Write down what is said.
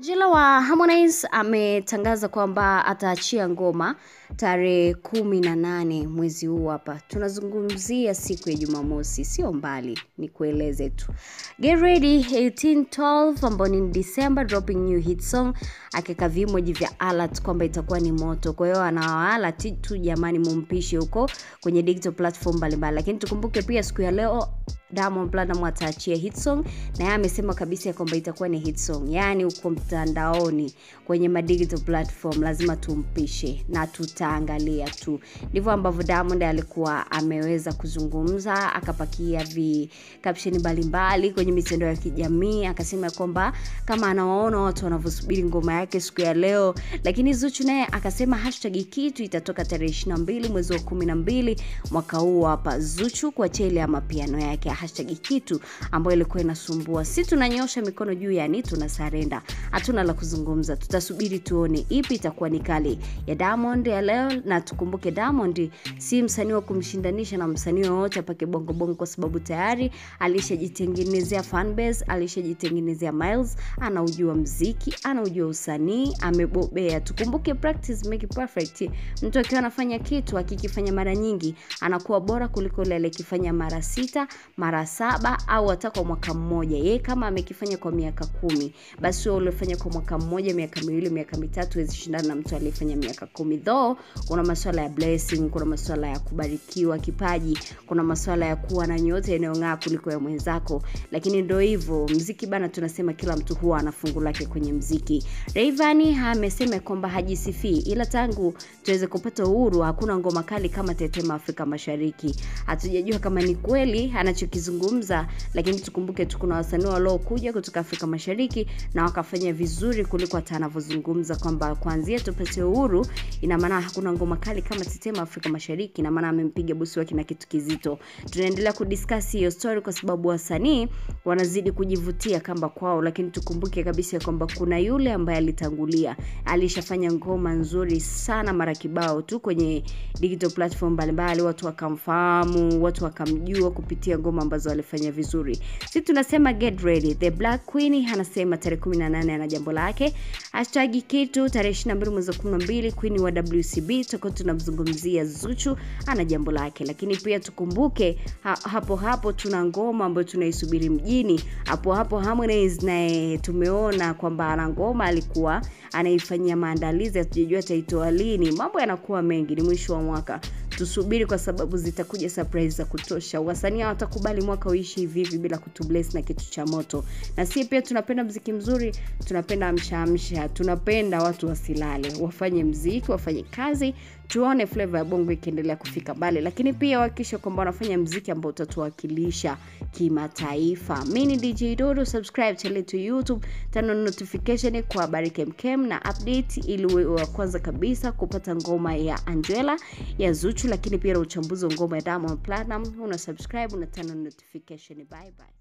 Angela wa Harmonize ametangaza kwamba ataachia ngoma tarehe kumi na nane mwezi huu hapa. Tunazungumzia siku ya Jumamosi, sio mbali, ni kueleze tu. Get ready 1812 ambao ni December dropping new hit song, akiweka vimoji vya alert kwamba itakuwa ni moto. Kwa hiyo anawaalat tu jamani, mumpishe huko kwenye digital platform mbalimbali, lakini tukumbuke pia siku ya leo Diamond Platnumz ataachia hit na yeye amesema kabisa ya kwamba itakuwa ni hit song, yaani uko mtandaoni kwenye ma digital platform lazima tumpishe na tutaangalia tu. Ndivyo ambavyo Diamond alikuwa ameweza kuzungumza, akapakia vi caption mbalimbali kwenye mitendo ya kijamii, akasema kwamba kama anawaona watu wanavyosubiri ngoma yake siku ya leo, lakini Zuchu naye akasema hashtag kitu itatoka tarehe 22 mwezi wa 12 mwaka huu hapa. Zuchu kuachia ile ya mapiano yake ya hashtag kitu ambayo ilikuwa inasumbua. Si tunanyosha mikono juu, yani tuna sarenda, hatuna la kuzungumza, tutasubiri tuone ipi itakuwa ni kali ya Diamond ya leo. Na tukumbuke Diamond si msanii wa kumshindanisha na msanii wowote hapa kibongo bongo, kwa sababu tayari alishajitengenezea fanbase, alishajitengenezea miles, anaujua mziki, anaujua usanii, amebobea. Tukumbuke practice make perfect. Mtu akiwa anafanya kitu akikifanya mara nyingi anakuwa bora kuliko yule aliyekifanya mara sita mara saba au hata kwa mwaka mmoja. Yeye kama amekifanya kwa miaka kumi, basi wewe uliofanya kwa mwaka mmoja, miaka miwili, miaka mitatu, huwezi shindana na mtu aliyefanya miaka kumi. Though kuna masuala ya blessing, kuna masuala ya kubarikiwa kipaji, kuna masuala ya kuwa na nyote inayong'aa kuliko ya mwenzako, lakini ndio hivyo mziki bana, tunasema kila mtu huwa ana fungu lake kwenye mziki. reivani amesema kwamba hajisifii, ila tangu tuweze kupata uhuru hakuna ngoma kali kama Tetema Afrika Mashariki. Hatujajua kama ni kweli anachokizungumza, lakini tukumbuke tu kuna wasanii waliokuja kutoka Afrika Mashariki na wakafanya vizuri kuliko hata anavyozungumza kwamba kuanzia tupate uhuru, ina maana hakuna ngoma kali kama Tetema Afrika Mashariki. na maana amempiga bosi wake na kitu kizito. Tunaendelea kudiskasi hiyo story kwa sababu wasanii wanazidi kujivutia kamba kwao, lakini tukumbuke kabisa kwamba kuna yule ambaye alitangulia, alishafanya ngoma nzuri sana mara kibao tu kwenye digital platform mbalimbali, watu wakamfahamu, watu wakamjua kupitia ngoma ambazo alifanya vizuri. Sisi tunasema get ready. The Black Queen anasema tarehe 18 ana jambo lake. Hashtag kitu tarehe 22 mwezi wa 12 Queen wa WCB tutakuwa tunamzungumzia Zuchu ana jambo lake. Lakini pia tukumbuke ha, hapo hapo tuna ngoma ambayo tunaisubiri mjini. Hapo hapo Harmonize naye tumeona kwamba ana ngoma alikuwa anaifanyia maandalizi, hatujajua ataitoa lini. Mambo yanakuwa mengi, ni mwisho wa mwaka tusubiri kwa sababu zitakuja surprise za kutosha. Wasanii hawatakubali mwaka uishi hivi hivi bila kutubless na kitu cha moto. Na si pia tunapenda mziki mzuri, tunapenda amshaamsha, tunapenda watu wasilale, wafanye mziki, wafanye kazi, tuone flavor ya bongo ikiendelea kufika mbali, lakini pia wahakikisha kwamba wanafanya mziki ambao utatuwakilisha kimataifa. mi ni DJ Dodo, subscribe channel to YouTube, tano notification kwa habari kemkem na update, ili wa kwanza kabisa kupata ngoma ya Angela ya Zuchu, lakini pia na uchambuzi wa ngoma ya Diamond platinum Una subscribe una tano notification. Bye bye.